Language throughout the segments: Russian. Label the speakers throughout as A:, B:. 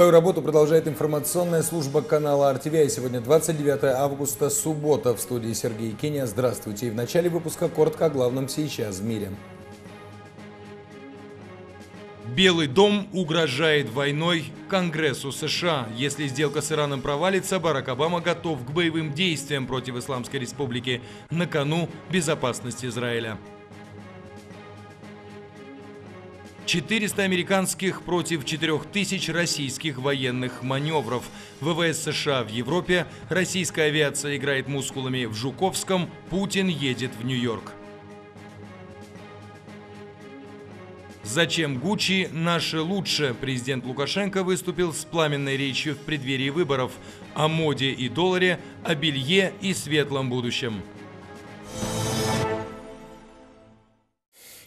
A: Свою работу продолжает информационная служба канала RTVI. Сегодня 29 августа, суббота. В студии Сергей Кения. Здравствуйте. И в начале выпуска коротко о главном сейчас в мире.
B: Белый дом угрожает войной Конгрессу США. Если сделка с Ираном провалится, Барак Обама готов к боевым действиям против Исламской Республики на кону безопасности Израиля. 400 американских против 4000 российских военных маневров. ВВС США в Европе, российская авиация играет мускулами в Жуковском, Путин едет в Нью-Йорк. Зачем Гуччи наше лучше? Президент Лукашенко выступил с пламенной речью в преддверии выборов о моде и долларе, о белье и светлом будущем.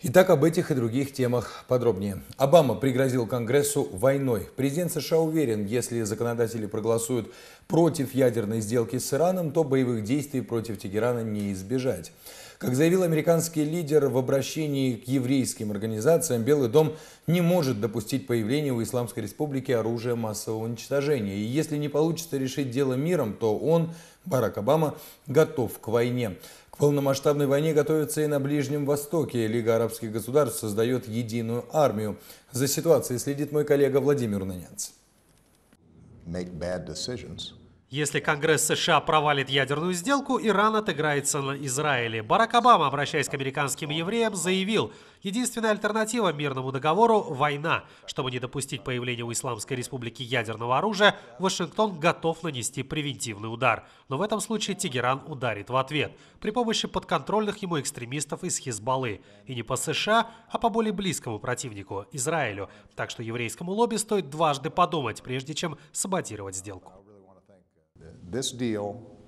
A: Итак, об этих и других темах подробнее. Обама пригрозил Конгрессу войной. Президент США уверен, если законодатели проголосуют против ядерной сделки с Ираном, то боевых действий против Тегерана не избежать. Как заявил американский лидер в обращении к еврейским организациям, Белый дом не может допустить появления у Исламской Республики оружия массового уничтожения. И если не получится решить дело миром, то он, Барак Обама, готов к войне полномасштабной войне готовится и на Ближнем Востоке. Лига арабских государств создает единую армию. За ситуацией следит мой коллега Владимир Нанянц.
C: Если Конгресс США провалит ядерную сделку, Иран отыграется на Израиле. Барак Обама, обращаясь к американским евреям, заявил, единственная альтернатива мирному договору – война. Чтобы не допустить появления у Исламской Республики ядерного оружия, Вашингтон готов нанести превентивный удар. Но в этом случае Тегеран ударит в ответ при помощи подконтрольных ему экстремистов из Хизбаллы. И не по США, а по более близкому противнику – Израилю. Так что еврейскому лобби стоит дважды подумать, прежде чем саботировать сделку.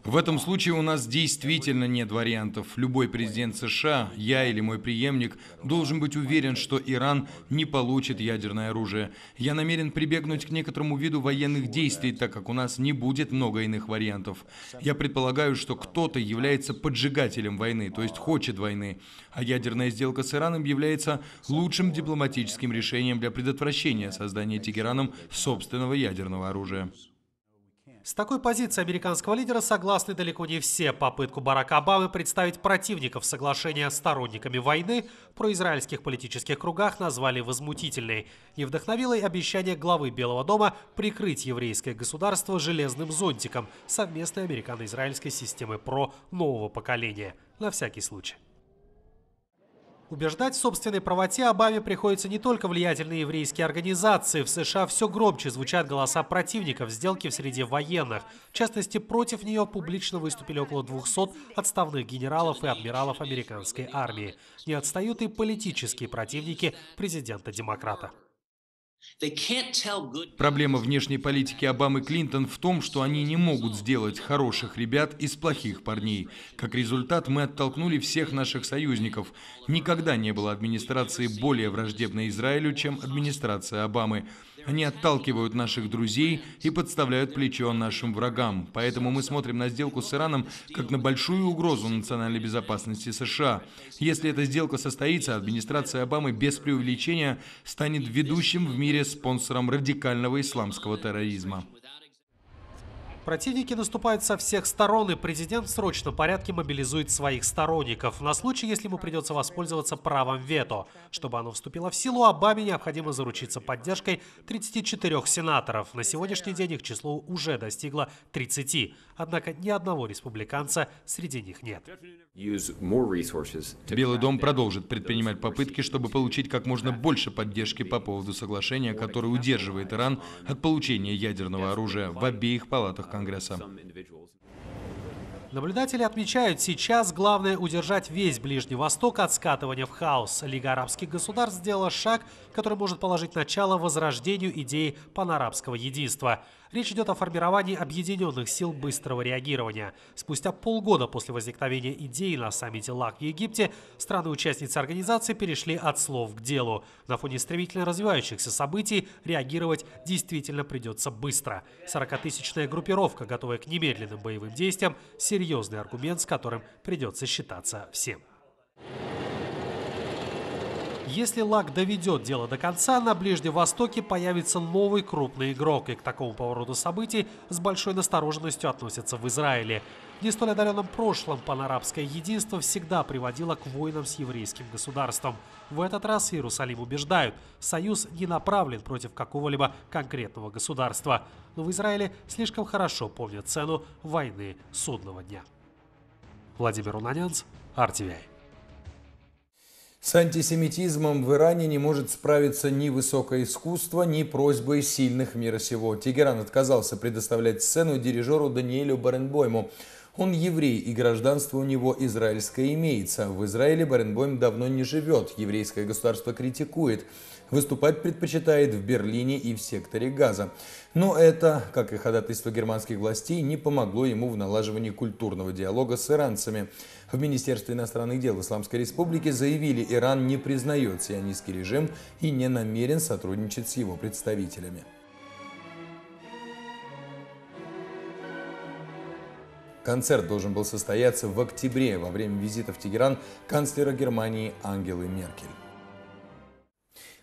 B: В этом случае у нас действительно нет вариантов. Любой президент США, я или мой преемник, должен быть уверен, что Иран не получит ядерное оружие. Я намерен прибегнуть к некоторому виду военных действий, так как у нас не будет много иных вариантов. Я предполагаю, что кто-то является поджигателем войны, то есть хочет войны. А ядерная сделка с Ираном является лучшим дипломатическим решением для предотвращения создания Тегераном собственного ядерного оружия.
C: С такой позиции американского лидера согласны далеко не все. Попытку Барака Обамы представить противников соглашения сторонниками войны в произраильских политических кругах назвали возмутительной. И вдохновило и обещание главы Белого дома прикрыть еврейское государство железным зонтиком совместной американо-израильской системы ПРО нового поколения. На всякий случай. Убеждать в собственной правоте Обаме приходится не только влиятельные еврейские организации. В США все громче звучат голоса противников сделки в среде военных. В частности, против нее публично выступили около 200 отставных генералов и адмиралов американской армии. Не отстают и политические противники президента-демократа.
B: Проблема внешней политики Обамы Клинтон в том, что они не могут сделать хороших ребят из плохих парней. Как результат, мы оттолкнули всех наших союзников. Никогда не было администрации более враждебной Израилю, чем администрация Обамы. Они отталкивают наших друзей и подставляют плечо нашим врагам. Поэтому мы смотрим на сделку с Ираном как на большую угрозу национальной безопасности США. Если эта сделка состоится, администрация Обамы без преувеличения станет ведущим в мире спонсором радикального исламского терроризма.
C: Противники наступают со всех сторон, и президент в срочном порядке мобилизует своих сторонников на случай, если ему придется воспользоваться правом вето. Чтобы оно вступило в силу, Обаме необходимо заручиться поддержкой 34 сенаторов. На сегодняшний день их число уже достигло 30. Однако ни одного республиканца среди них нет.
B: Белый дом продолжит предпринимать попытки, чтобы получить как можно больше поддержки по поводу соглашения, которое удерживает Иран от получения ядерного оружия в обеих палатах Конгресса.
C: Наблюдатели отмечают, сейчас главное удержать весь Ближний Восток от скатывания в хаос. Лига арабских государств сделала шаг, который может положить начало возрождению идеи панарабского единства. Речь идет о формировании объединенных сил быстрого реагирования. Спустя полгода после возникновения идеи на саммите ЛАК в Египте, страны-участницы организации перешли от слов к делу. На фоне стремительно развивающихся событий реагировать действительно придется быстро. 40-тысячная группировка, готовая к немедленным боевым действиям, серьезный аргумент, с которым придется считаться всем. Если ЛАК доведет дело до конца, на Ближнем Востоке появится новый крупный игрок, и к такому повороту событий с большой настороженностью относятся в Израиле. В не столь отдаленном прошлом панарабское единство всегда приводило к войнам с еврейским государством. В этот раз Иерусалим убеждают, союз не направлен против какого-либо конкретного государства. Но в Израиле слишком хорошо помнят цену войны судного дня. Владимир Унанянц, RTVI.
B: С антисемитизмом в Иране не может справиться ни высокое искусство, ни просьбы сильных мира сего. Тегеран отказался предоставлять сцену дирижеру Даниэлю Баренбойму. Он еврей, и гражданство у него израильское имеется. В Израиле Баренбойм давно не живет, еврейское государство критикует. Выступать предпочитает в Берлине и в секторе Газа. Но это, как и ходатайство германских властей, не помогло ему в налаживании культурного диалога с иранцами. В Министерстве иностранных дел Исламской Республики заявили, Иран не признает сионистский режим и не намерен сотрудничать с его представителями. Концерт должен был состояться в октябре во время визита в Тегеран канцлера Германии Ангелы Меркель.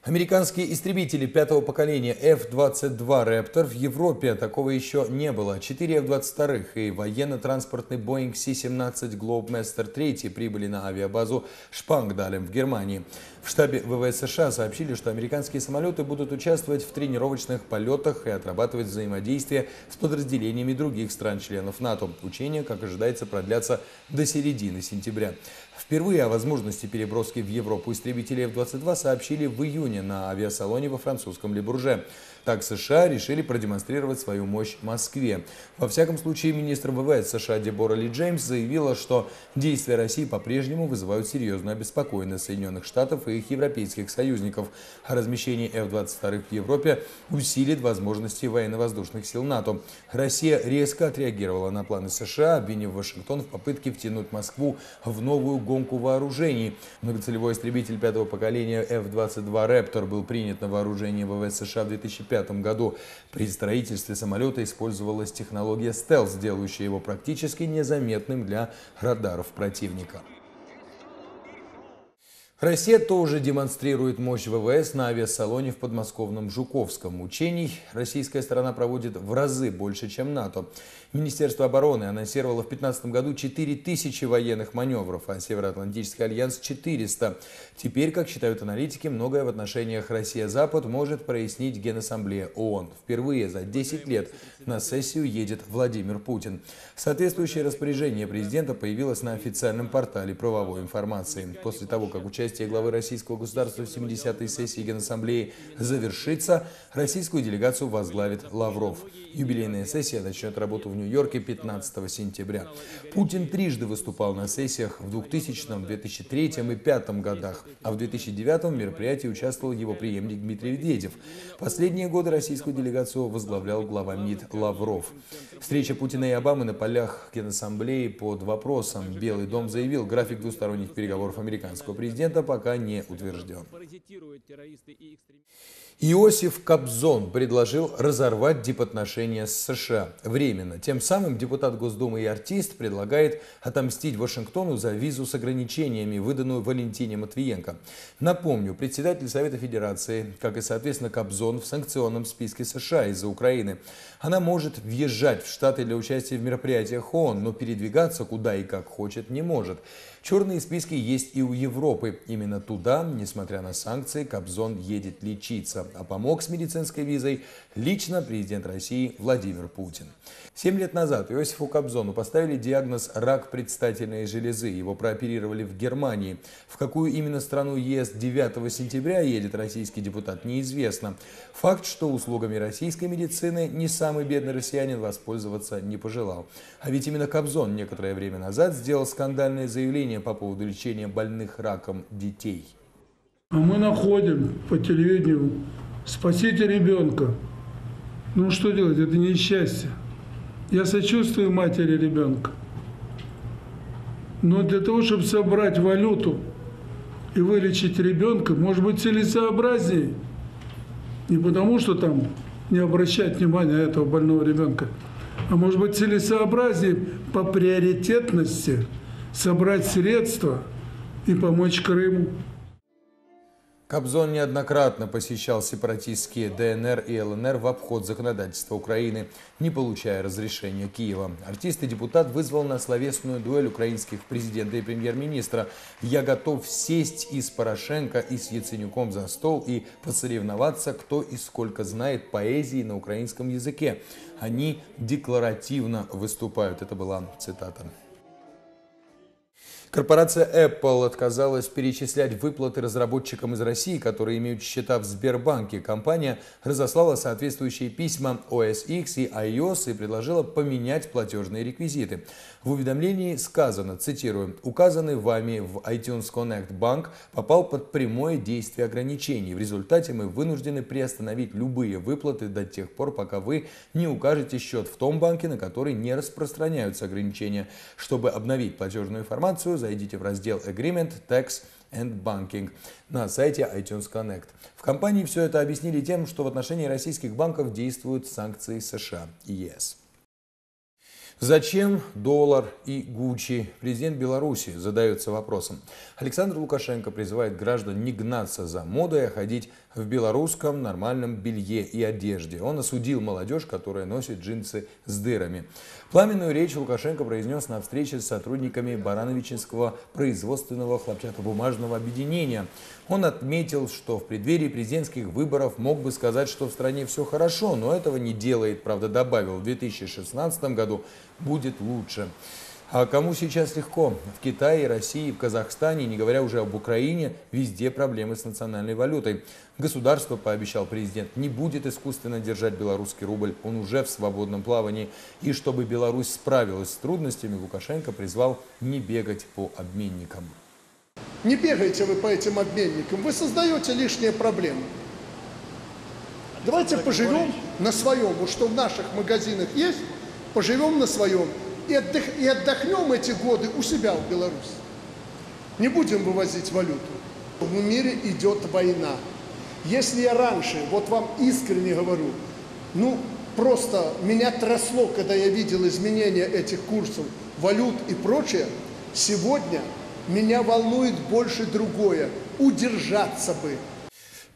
B: Американские истребители пятого поколения F-22 Raptor в Европе такого еще не было. Четыре F-22 и военно-транспортный Boeing C-17 Globemaster 3 прибыли на авиабазу Шпангдалем в Германии. В штабе ВВС США сообщили, что американские самолеты будут участвовать в тренировочных полетах и отрабатывать взаимодействие с подразделениями других стран-членов НАТО. Учения, как ожидается, продлятся до середины сентября. Впервые о возможности переброски в Европу истребителей F-22 сообщили в июне на авиасалоне во французском Лебурже. Так США решили продемонстрировать свою мощь Москве. Во всяком случае, министр ВВС США Дебора Ли Джеймс заявила, что действия России по-прежнему вызывают серьезную обеспокоенность Соединенных Штатов и их европейских союзников. А размещение F-22 в Европе усилит возможности военно-воздушных сил НАТО. Россия резко отреагировала на планы США, обвинив Вашингтон в попытке втянуть Москву в новую гонку вооружений. Многоцелевой истребитель пятого поколения F-22 Raptor был принят на вооружение ВВС США в 2005 1995 году. При строительстве самолета использовалась технология стелс, делающая его практически незаметным для радаров противника. Россия тоже демонстрирует мощь ВВС на авиасалоне в подмосковном Жуковском. Учений российская сторона проводит в разы больше, чем НАТО. Министерство обороны анонсировало в 2015 году 4000 военных маневров, а Североатлантический альянс 400. Теперь, как считают аналитики, многое в отношениях Россия-Запад может прояснить Генассамблея ООН. Впервые за 10 лет на сессию едет Владимир Путин. Соответствующее распоряжение президента появилось на официальном портале правовой информации. После того, как участие главы российского государства в 70-й сессии Генассамблеи завершится, российскую делегацию возглавит Лавров. Юбилейная сессия начнет работу в Нью-Йорке 15 сентября. Путин трижды выступал на сессиях в 2000, 2003 и 2005 годах, а в 2009 в мероприятии участвовал его преемник Дмитрий Медведев. Последние годы российскую делегацию возглавлял глава МИД Лавров. Встреча Путина и Обамы на полях Генассамблеи под вопросом. Белый дом заявил, график двусторонних переговоров американского президента пока не утвержден. Иосиф Кобзон предложил разорвать дипотношения с США временно. Тем самым депутат Госдумы и артист предлагает отомстить Вашингтону за визу с ограничениями, выданную Валентине Матвиенко. Напомню, председатель Совета Федерации, как и, соответственно, Кобзон в санкционном списке США из-за Украины. Она может въезжать в Штаты для участия в мероприятиях ООН, но передвигаться куда и как хочет не может. Черные списки есть и у Европы. Именно туда, несмотря на санкции, Кобзон едет лечиться. А помог с медицинской визой лично президент России Владимир Путин. Семь лет назад Иосифу Кобзону поставили диагноз «рак предстательной железы». Его прооперировали в Германии. В какую именно страну ЕС 9 сентября едет российский депутат, неизвестно. Факт, что услугами российской медицины не самый бедный россиянин воспользоваться не пожелал. А ведь именно Кобзон некоторое время назад сделал скандальное заявление по поводу лечения больных раком детей.
D: А мы находим по телевидению «Спасите ребенка». Ну что делать, это несчастье. Я сочувствую матери ребенка. Но для того, чтобы собрать валюту и вылечить ребенка, может быть целесообразнее. Не потому, что там не обращать внимания этого больного ребенка, а может быть целесообразнее по приоритетности собрать средства и помочь Крыму.
B: Кобзон неоднократно посещал сепаратистские ДНР и ЛНР в обход законодательства Украины, не получая разрешения Киева. Артист и депутат вызвал на словесную дуэль украинских президента и премьер-министра. «Я готов сесть и с Порошенко, и с Яценюком за стол и посоревноваться, кто и сколько знает поэзии на украинском языке. Они декларативно выступают». Это была цитата. Корпорация Apple отказалась перечислять выплаты разработчикам из России, которые имеют счета в Сбербанке. Компания разослала соответствующие письма OS X и iOS и предложила поменять платежные реквизиты. В уведомлении сказано, цитирую, «Указанный вами в iTunes Connect банк попал под прямое действие ограничений. В результате мы вынуждены приостановить любые выплаты до тех пор, пока вы не укажете счет в том банке, на который не распространяются ограничения. Чтобы обновить платежную информацию, зайдите в раздел Agreement, Tax and Banking на сайте iTunes Connect. В компании все это объяснили тем, что в отношении российских банков действуют санкции США и ЕС. Зачем доллар и Гуччи? Президент Беларуси задается вопросом. Александр Лукашенко призывает граждан не гнаться за модой, а ходить в белорусском нормальном белье и одежде. Он осудил молодежь, которая носит джинсы с дырами. Пламенную речь Лукашенко произнес на встрече с сотрудниками Барановичинского производственного хлопчатобумажного объединения. Он отметил, что в преддверии президентских выборов мог бы сказать, что в стране все хорошо, но этого не делает. Правда, добавил, в 2016 году будет лучше. А кому сейчас легко? В Китае, России, в Казахстане, не говоря уже об Украине, везде проблемы с национальной валютой. Государство, пообещал президент, не будет искусственно держать белорусский рубль, он уже в свободном плавании. И чтобы Беларусь справилась с трудностями, Лукашенко призвал не бегать по обменникам.
E: Не бегайте вы по этим обменникам, вы создаете лишние проблемы. Давайте поживем на своем, вот что в наших магазинах есть, поживем на своем и, отдохнем эти годы у себя в Беларуси. Не будем вывозить валюту. В мире идет война. Если я раньше, вот вам искренне говорю, ну просто меня трясло, когда я видел изменения этих курсов, валют и прочее, сегодня меня волнует больше другое. Удержаться бы.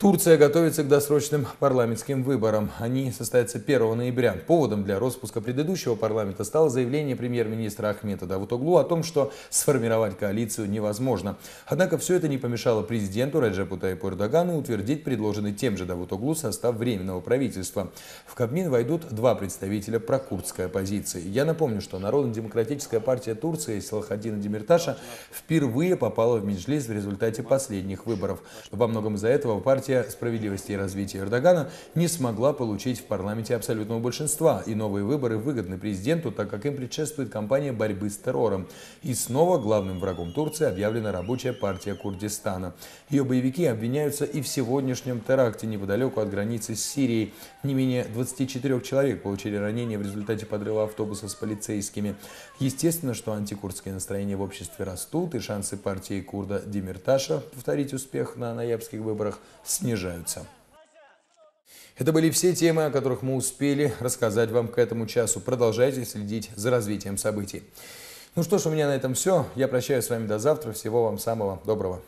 B: Турция готовится к досрочным парламентским выборам. Они состоятся 1 ноября. Поводом для распуска предыдущего парламента стало заявление премьер-министра Ахмета Давутоглу о том, что сформировать коалицию невозможно. Однако все это не помешало президенту Раджепу Таипу Эрдогану утвердить предложенный тем же Давутоглу состав Временного правительства. В Кабмин войдут два представителя прокурдской оппозиции. Я напомню, что Народно-демократическая партия Турции Салахадина Демирташа впервые попала в Меджлис в результате последних выборов. Во многом из-за этого партия партия справедливости и развития Эрдогана не смогла получить в парламенте абсолютного большинства, и новые выборы выгодны президенту, так как им предшествует кампания борьбы с террором. И снова главным врагом Турции объявлена рабочая партия Курдистана. Ее боевики обвиняются и в сегодняшнем теракте неподалеку от границы с Сирией. Не менее 24 человек получили ранения в результате подрыва автобуса с полицейскими. Естественно, что антикурдские настроения в обществе растут, и шансы партии курда Демирташа повторить успех на ноябрьских выборах снижаются. Это были все темы, о которых мы успели рассказать вам к этому часу. Продолжайте следить за развитием событий. Ну что ж, у меня на этом все. Я прощаюсь с вами до завтра. Всего вам самого доброго.